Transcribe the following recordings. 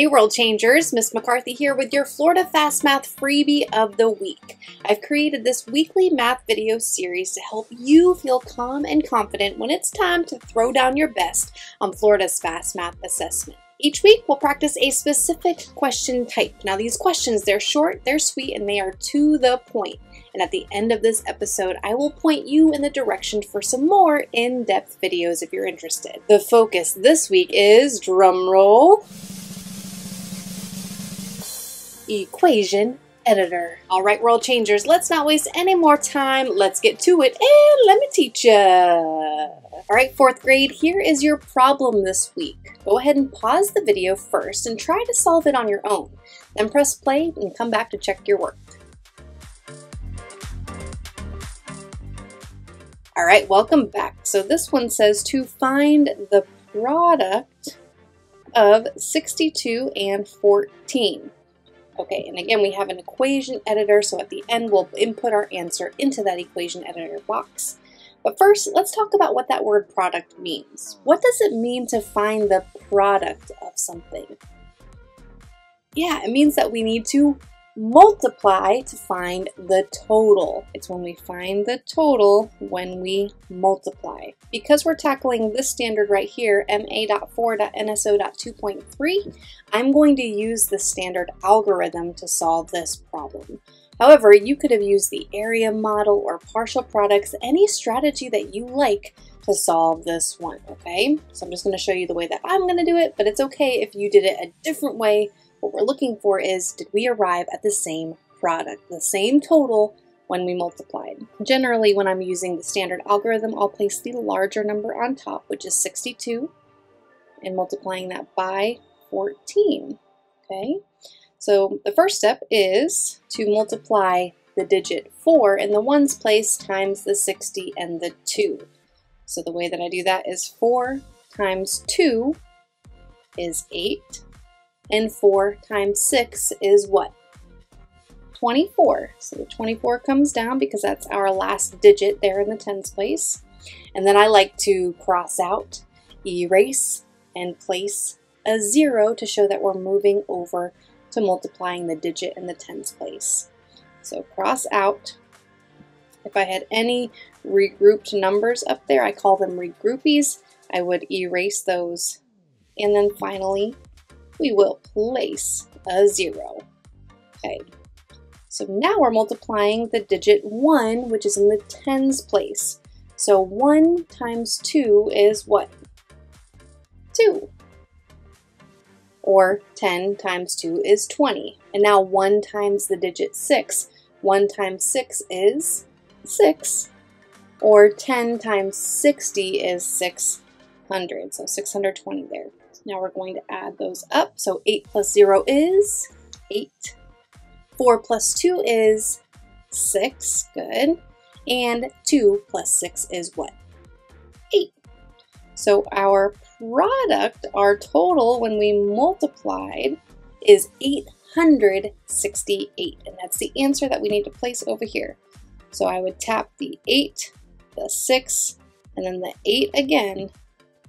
Hey World Changers, Miss McCarthy here with your Florida Fast Math freebie of the week. I've created this weekly math video series to help you feel calm and confident when it's time to throw down your best on Florida's Fast Math assessment. Each week, we'll practice a specific question type. Now, these questions, they're short, they're sweet, and they are to the point. And at the end of this episode, I will point you in the direction for some more in-depth videos if you're interested. The focus this week is, drumroll, equation editor. All right, world changers, let's not waste any more time. Let's get to it and let me teach you. All right, fourth grade, here is your problem this week. Go ahead and pause the video first and try to solve it on your own. Then press play and come back to check your work. All right, welcome back. So this one says to find the product of 62 and 14. Okay, and again, we have an equation editor, so at the end we'll input our answer into that equation editor box. But first, let's talk about what that word product means. What does it mean to find the product of something? Yeah, it means that we need to multiply to find the total. It's when we find the total when we multiply. Because we're tackling this standard right here, MA.4.NSO.2.3, I'm going to use the standard algorithm to solve this problem. However, you could have used the area model or partial products, any strategy that you like to solve this one, okay? So I'm just gonna show you the way that I'm gonna do it, but it's okay if you did it a different way what we're looking for is, did we arrive at the same product, the same total when we multiplied? Generally, when I'm using the standard algorithm, I'll place the larger number on top, which is 62, and multiplying that by 14, okay? So the first step is to multiply the digit 4 in the ones place times the 60 and the 2. So the way that I do that is 4 times 2 is 8 and 4 times 6 is what? 24. So the 24 comes down because that's our last digit there in the tens place. And then I like to cross out, erase, and place a 0 to show that we're moving over to multiplying the digit in the tens place. So cross out. If I had any regrouped numbers up there, I call them regroupies. I would erase those. And then finally, we will place a zero. Okay, so now we're multiplying the digit 1, which is in the tens place. So 1 times 2 is what? 2. Or 10 times 2 is 20. And now 1 times the digit 6. 1 times 6 is 6. Or 10 times 60 is 600. So 620 there. Now we're going to add those up. So 8 plus 0 is 8. 4 plus 2 is 6. Good. And 2 plus 6 is what? 8. So our product, our total when we multiplied is 868. And that's the answer that we need to place over here. So I would tap the 8, the 6, and then the 8 again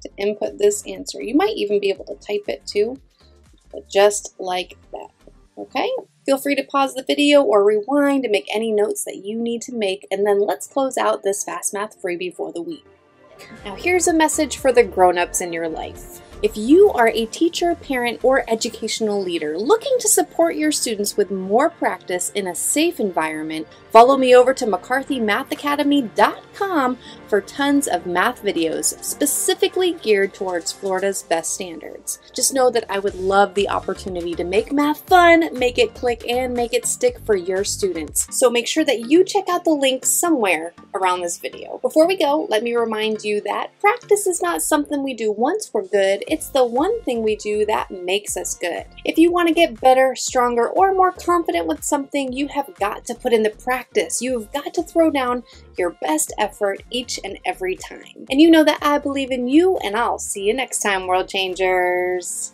to input this answer. You might even be able to type it too, but just like that, okay? Feel free to pause the video or rewind and make any notes that you need to make, and then let's close out this Fast Math freebie for the week. Now here's a message for the grown-ups in your life. If you are a teacher, parent, or educational leader looking to support your students with more practice in a safe environment, follow me over to mccarthymathacademy.com for tons of math videos specifically geared towards Florida's best standards. Just know that I would love the opportunity to make math fun, make it click, and make it stick for your students. So make sure that you check out the link somewhere around this video. Before we go, let me remind you that practice is not something we do once we're good, it's the one thing we do that makes us good. If you want to get better, stronger, or more confident with something, you have got to put in the practice. You have got to throw down your best effort each and every time. And you know that I believe in you, and I'll see you next time, World Changers.